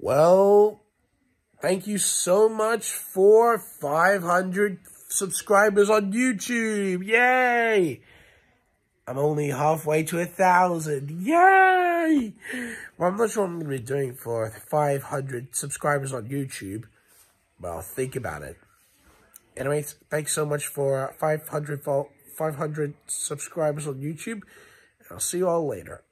Well, thank you so much for 500 subscribers on YouTube. Yay! I'm only halfway to a thousand. Yay! Well, I'm not sure what I'm going to be doing for 500 subscribers on YouTube, but I'll think about it. Anyways, thanks so much for 500, 500 subscribers on YouTube. and I'll see you all later.